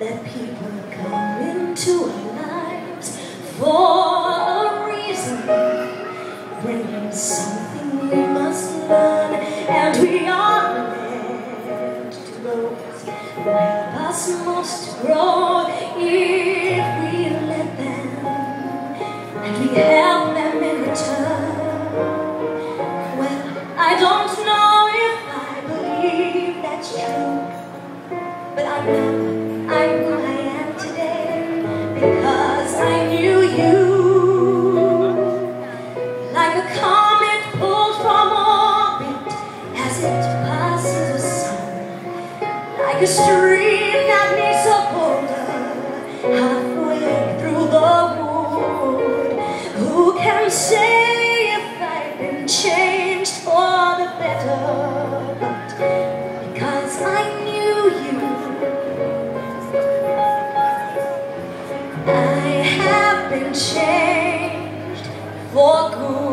that people come into our lives for a reason, bringing something we must learn, and we are meant to grow. help us most to grow if we let them, and we help them in return. Well, I don't know if I believe that's true, but I know like a comet pulled from our as it passes, like a stream that meets a boulder halfway through the wood. Who can say been changed for good.